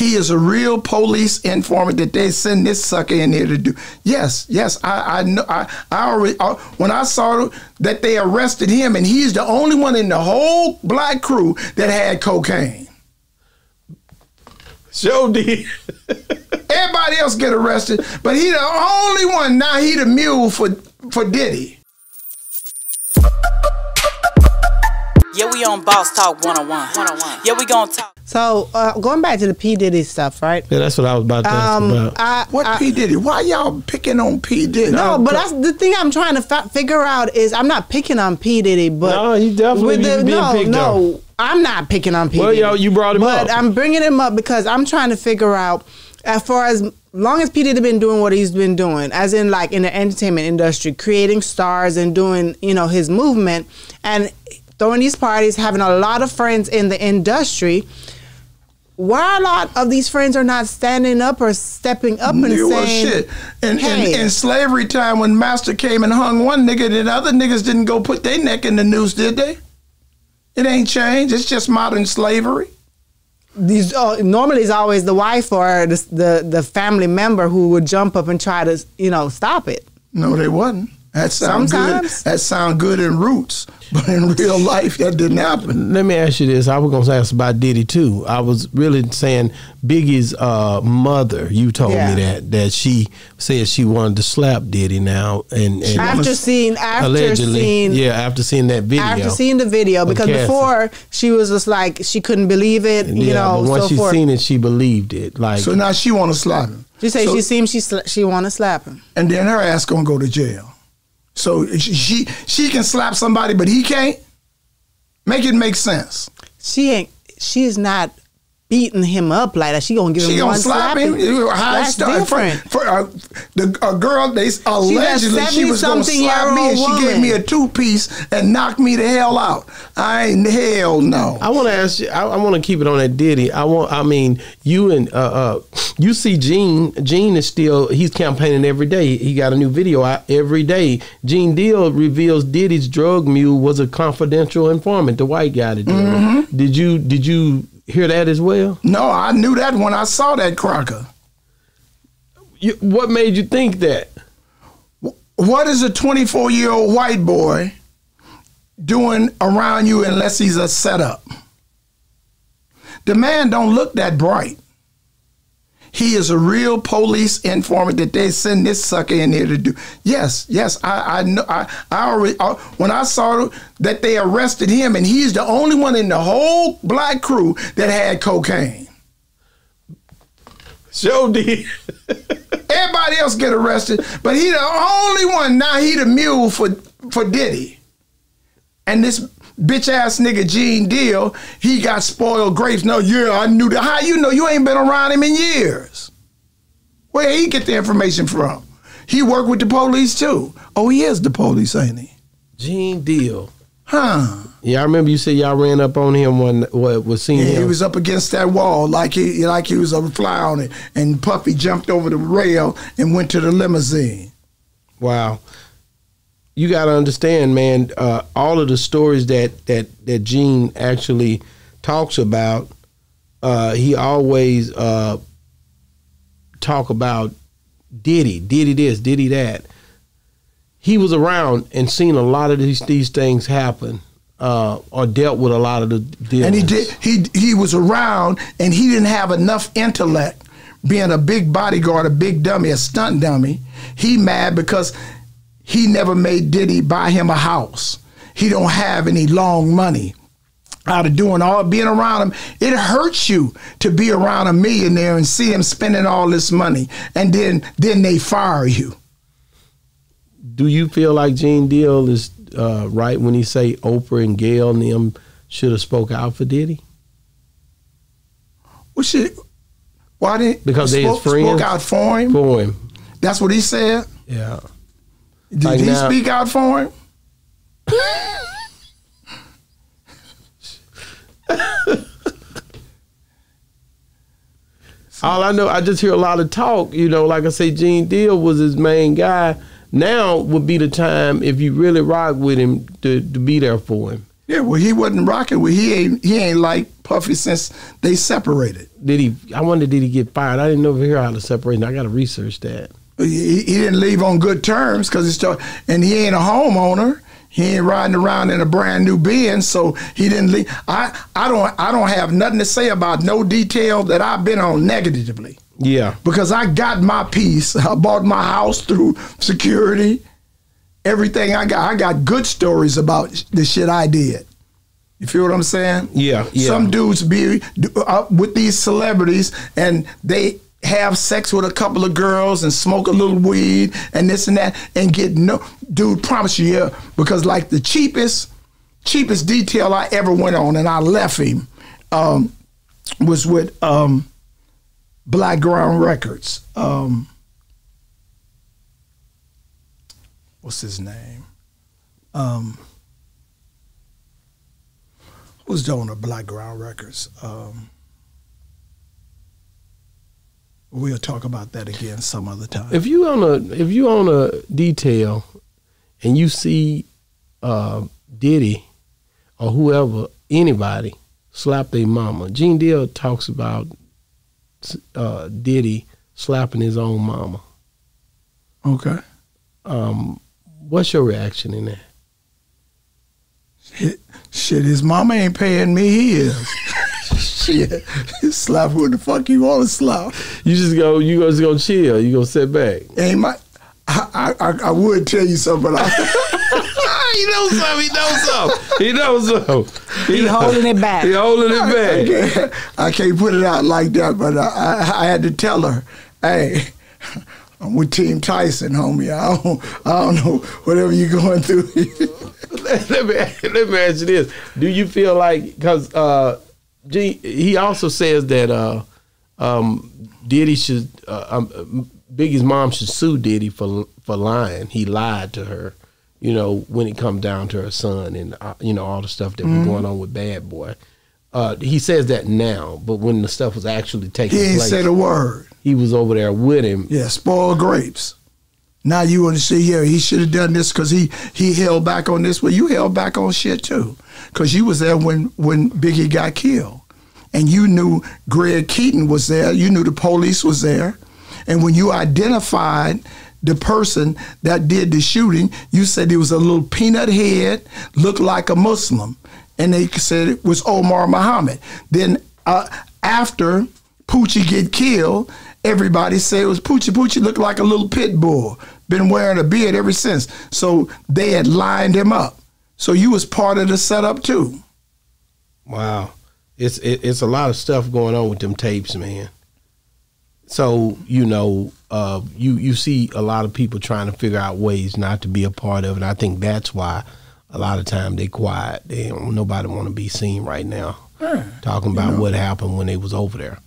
he is a real police informant that they send this sucker in here to do. Yes, yes, I, I know. I, I already I, when I saw that they arrested him, and he's the only one in the whole black crew that had cocaine. Show did. Everybody else get arrested, but he the only one. Now he the mule for for Diddy. Yeah, we on Boss Talk 101. 101. Yeah, we gonna talk. So uh, going back to the P Diddy stuff, right? Yeah, that's what I was about to ask Um, about. I, What I- P Diddy? Why y'all picking on P Diddy? no, but that's the thing I'm trying to fa- figure out is I'm not picking on P Diddy, but No, he definitely with is being no, picked no, I'm not picking on P Well, Diddy. yo, you brought him but up. I'm bringing him up because I'm trying to figure out as far as long as P Diddy been doing what he's been doing, as in like in the entertainment industry, creating stars and doing you know his movement and throwing these parties, having a lot of friends in the industry. Why a lot of these friends are not standing up or stepping up and well, saying, shit. In, hey. in, in slavery time, when Master came and hung one nigga, then other niggas didn't go put their neck in the noose, did they? It ain't changed. It's just modern slavery. these uh, normally it's always the wife or the, the the family member who would jump up and try to you know stop it. No, they wasn't. That sound Sometimes. good. That sound good in roots, but in real life, that didn't happen. Let me ask you this. I was going to ask about Diddy too. I was really saying Biggie's uh, mother. You told Yeah. me that that she said she wanted to slap Diddy now, and, and After seeing after allegedly, seeing yeah, after seeing that video. after seeing the video because Cassie. before she was just like she couldn't believe it, you yeah, know, but once so she forth. seen it, she believed it. Like So now she want to slap him. she said So- she seems she sla- she want to slap him. and then her ass gonna go to jail. So she she, she can slap somebody, but he can't. Make it make sense. She ain't. She's not beating him up like that. She gonna give She him gonna one slap him. slapping. How it That's started. For, different. for uh, the a girl, they allegedly she was gonna slap me, and she gave me a two piece and knocked me the hell out. I ain't hell no. I want to ask you. I, I want to keep it on that Diddy. I want. I mean, you and uh, uh, you see, Gene. Gene is still. He's campaigning every day. He got a new video out every day. Gene Deal reveals Diddy's drug mule was a confidential informant. The white guy that did it. Did you Did you hear that as well? No, I knew that when I saw that Crocker. You, what made you think that? What is a 24 year old white boy doing around you unless he's a setup? The man don't look that bright. He is a real police informant that they send this sucker in here to do. Yes, yes, I, I know. I, I already I, when I saw that they arrested him, and he's the only one in the whole black crew that had cocaine. Show did. Everybody else get arrested, but he the only one. Now he the mule for for Diddy. And this bitch ass nigga Gene Deal, he got spoiled grapes. No, yeah, I knew that. How you know you ain't been around him in years? Where he get the information from? He worked with the police too. Oh, he is the police, ain't he? Gene Deal. Huh? Yeah, I remember you said y'all ran up on him when what was seen Yeah, him. he was up against that wall like he like he was a fly on it, and Puffy jumped over the rail and went to the limousine. Wow. You got to understand, man. Uh, all of the stories that that that Gene actually talks about, uh, he always uh, talk about Diddy, Diddy this, Diddy that. He was around and seen a lot of these these things happen, uh, or dealt with a lot of the. And he did. He he was around, and he didn't have enough intellect. Being a big bodyguard, a big dummy, a stunt dummy, he mad because he never made Diddy buy him a house. He don't have any long money. Out of doing all being around him, it hurts you to be around a millionaire and see him spending all this money, and then then they fire you. Do you feel like Gene Deal is uh, right when he say Oprah and Gayle and them should have spoke out for Diddy? What shit? Why didn't Because they spoke, spoke out for him? For him, That's what he said. yeah. Did Like he now- speak out for him? All I know, I just hear a lot of talk. You know, like I say, Gene Deal was his main guy. Now would be the time if you really rock with him to, to be there for him. Yeah, well, he wasn't rocking with. He ain't. He ain't like Puffy since they separated. Did he? I wonder did he get fired? I didn't know hear how to separate. I got to research that. He, he didn't leave on good terms because it's still, and he ain't a homeowner. He ain't riding around in a brand new Benz, so he didn't leave. I, I don't I don't have nothing to say about no detail that I've been on negatively Yeah. because I got my piece. I bought my house through security. Everything I got, I got good stories about the shit I did. You feel what I'm saying? Yeah, yeah. Some dudes be up with these celebrities and they have sex with a couple of girls and smoke a little weed and this and that and get no dude promise you yeah because like the cheapest cheapest detail I ever went on and I left him um, was with um, Blackground Records. Um, what's his name? Um, who's the owner of Blackground Records? Um, we'll talk about that again some other time. If you on a if you on a detail and you see uh, Diddy or whoever anybody slap their mama, Gene Deal talks about uh, Diddy slapping his own mama. okay. Um, what's your reaction in that? Shit, shit, his mama ain't paying me. He is. shit, slap who the fuck you want to slap. You just go, you just go chill. You go sit back. Ain't my. I, I, I would tell you something, but I, he knows something. He knows something. He knows something. He holding it back. He holding it I back. can't, I can't put it out like that. But I, I, I had to tell her, hey, I'm with Team Tyson, homie. I don't, I don't know whatever you're going through. let me let me ask you this: Do you feel like because uh, G, he also says that uh, um, Diddy should uh, um, Biggie's mom should sue Diddy for for lying. He lied to her, you know, when it comes down to her son and uh, you know all the stuff that was going on with Bad Boy. Uh, he says that now, but when the stuff was actually taking he place, said a word. he was over there with him. Yeah, spoiled grapes. Now you want to say, yeah, he should have done this because he he held back on this. Well, you held back on shit too, because you was there when when Biggie got killed, and you knew Greg Kading was there. You knew the police was there, and when you identified the person that did the shooting, you said he was a little peanut head, looked like a Muslim, and they said it was Amir Muhammad. Then uh, after Poochie get killed, everybody said it was Poochie. Poochie looked like a little pit bull. Been wearing a beard ever since. So they had lined him up. So you was part of the setup too. Wow, it's it, it's a lot of stuff going on with them tapes, man. So you know, uh, you you see a lot of people trying to figure out ways not to be a part of it. I think that's why a lot of time they quiet. They don't, nobody want to be seen right now talking about what happened when they was over there.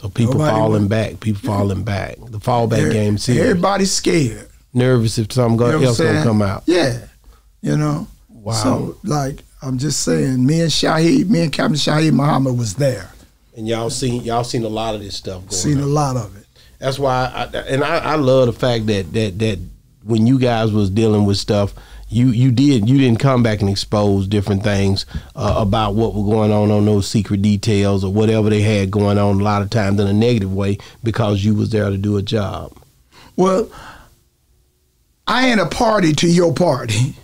So people Nobody falling back, people falling back. The fallback Every- game serious. Everybody's scared. Nervous if something You know else gonna come out. Yeah. You know? Wow. So like I'm just saying, me and Shaheed, me and Captain Shaheed Muhammad was there. And y'all seen y'all seen a lot of this stuff going on. Seen on. a lot of it. That's why, I, and I, I love the fact that that that when you guys was dealing with stuff, you you did you didn't come back and expose different things uh, about what was going on on those secret details or whatever they had going on. A lot of times in a negative way because you was there to do a job. Well, I ain't a party to your party.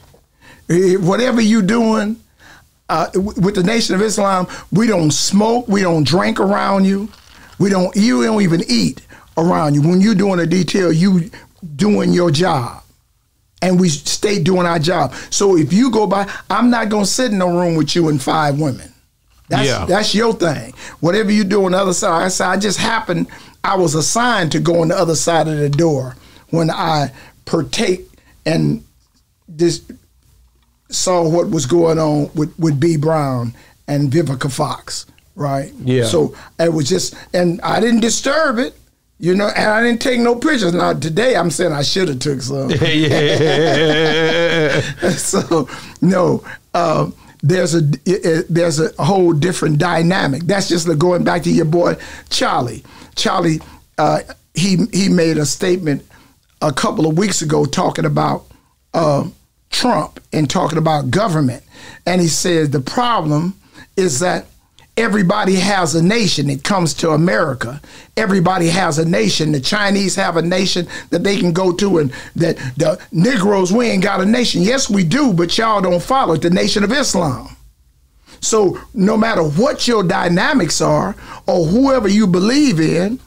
Eh, Whatever you doing uh, with the Nation of Islam, we don't smoke, we don't drink around you, we don't you don't even eat around you. When you're doing a detail, you doing your job, and we stay doing our job. So if you go by, I'm not gonna sit in a room with you and five women. That's Yeah. that's your thing. Whatever you do on the other side, I said I just happened. I was assigned to go on the other side of the door when I partake and this saw what was going on with with B Brown and Vivica Fox, right? Yeah. So it was just, and I didn't disturb it. You know, and I didn't take no pictures. Now today, I'm saying I should have took some. yeah, so no, um, there's a there's a whole different dynamic. That's just like going back to your boy Charlie. Charlie, uh, he he made a statement a couple of weeks ago talking about uh, Trump and talking about government. And he says the problem is that everybody has a nation. It comes to America. Everybody has a nation. The Chinese have a nation that they can go to, and that the Negroes, we ain't got a nation. Yes, we do, but y'all don't follow it, the Nation of Islam. So no matter what your dynamics are or whoever you believe in,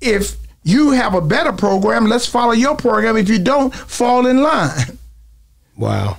if you have a better program, let's follow your program. If you don't, fall in line. Wow.